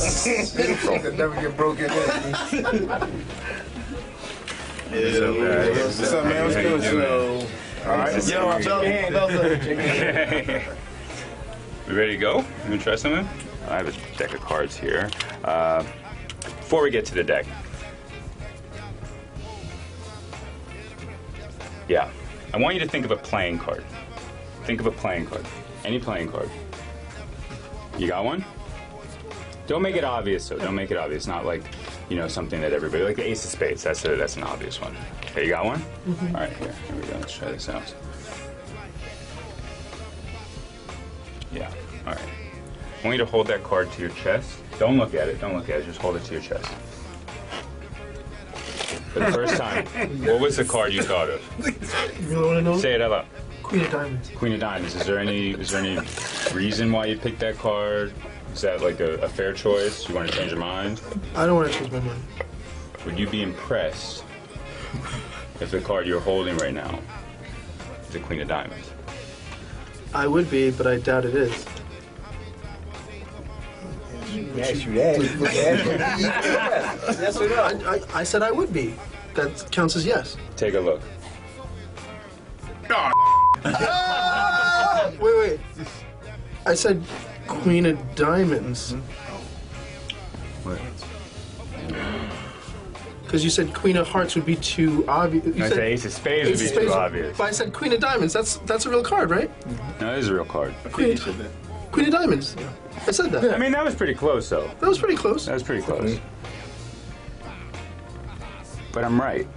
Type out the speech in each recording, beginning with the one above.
Could never get broken in. What's up, man? What's good? So, all right. Yo, I'm Johnny. We ready to go? You want to try something? I have a deck of cards here. Uh, before we get to the deck, yeah, I want you to think of a playing card. Think of a playing card. Any playing card. You got one? Don't make it obvious, though. Don't make it obvious. Not like, you know, something that everybody like the Ace of Spades. That's a, that's an obvious one. Okay, you got one? Mm-hmm. All right, here, here we go. Let's try this out. Yeah. All right. I want you to hold that card to your chest. Don't look at it. Don't look at it. Just hold it to your chest. For the first time, what was the card you thought of? You really want to know? Say it out loud. Queen of Diamonds. Queen of Diamonds. Is there any is there any reason why you picked that card? Is that like a, a fair choice? You want to change your mind? I don't want to change my mind. Would you be impressed if the card you're holding right now is the Queen of Diamonds? I would be, but I doubt it is. Ask you that. Yes or no? I, I, I said I would be. That counts as yes. Take a look. Wait, wait. I said Queen of Diamonds. What? Because you said Queen of Hearts would be too obvious. You I said say Ace of Spades would be of too obvious. But I said Queen of Diamonds. That's that's a real card, right? No, it is a real card. Queen, Queen of Diamonds. I said that. I mean, that was pretty close, though. that was pretty close. That was pretty close. But I'm right.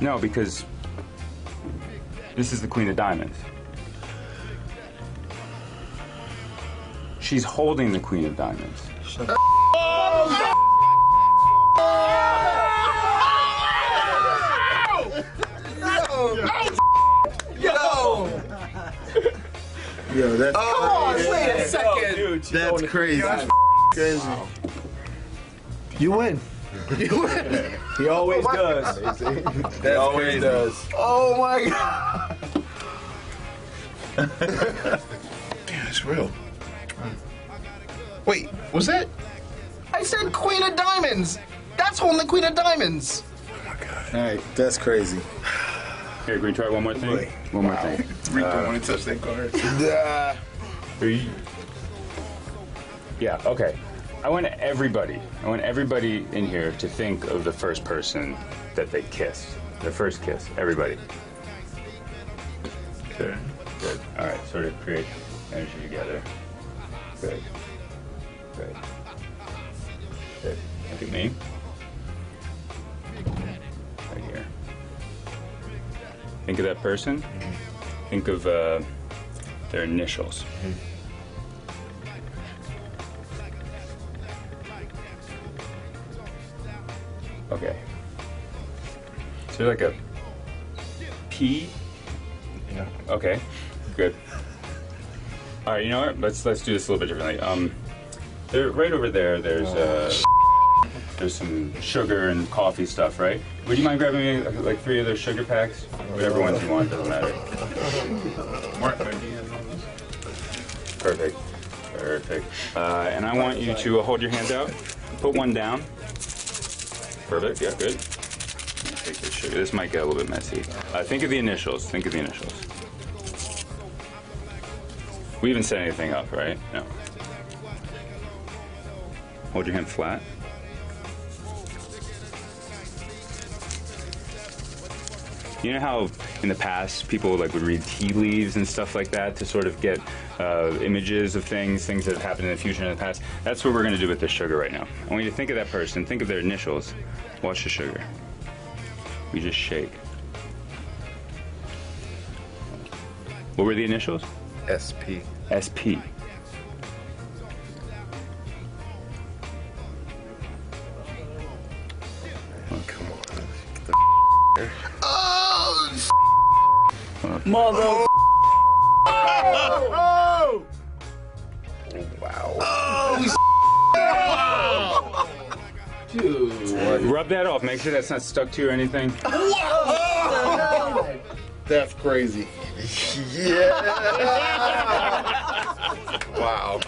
No, because this is the Queen of Diamonds. She's holding the Queen of Diamonds. Yo, that's Wait a second. that's crazy. crazy. You win. You win. He always does. He always does. Oh my god. yeah, it's real. Wait, was that? I said Queen of Diamonds. That's holding the Queen of Diamonds. Oh my god. All right, that's crazy. Here, can we try one more thing? Boy. One more thing. Rick don't want to touch that card. Uh, are you- Yeah, okay. I want everybody, I want everybody in here to think of the first person that they kissed. Their first kiss. Everybody. Good. Good. All right, sort of create energy together. Good. Good. Good. Look at me. Right here. Think of that person. Think of uh, their initials. Okay. Is there like a P? Yeah. Okay. Good. All right. You know what? Let's let's do this a little bit differently. Um, there, right over there. There's uh, there's some sugar and coffee stuff, right? Would you mind grabbing me like, like three of those sugar packs? Whatever ones you want, doesn't matter. Mark, are you on this? Perfect. Perfect. Uh, and I want you to hold your hands out. Put one down. Perfect. Yeah, good. Take this sugar. This might get a little bit messy. Uh, think of the initials. Think of the initials. We haven't set anything up, right? No. Hold your hand flat. You know how in the past people like would read tea leaves and stuff like that to sort of get uh, images of things, things that have happened in the future and in the past. That's what we're going to do with this sugar right now. I want you to think of that person, think of their initials. Watch the sugar. We just shake. What were the initials? SP. SP. Mother. Rub that off. Make sure that's not stuck to you or anything. That's crazy. yeah. Wow.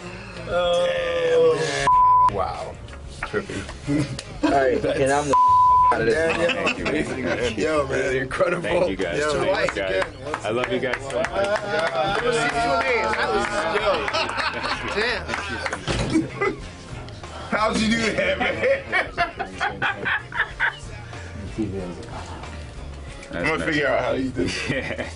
Oh. Wow. Trippy. All right, and I'm the out of this. Yeah, yeah. Thank you, man. Yo, man, incredible. Thank you guys. Yo, Thank twice guys. again. I love you guys so much. It was six Q&As. Was, yo. Damn. How'd you do that, man? I'm gonna nice. figure out how you did it. Yeah.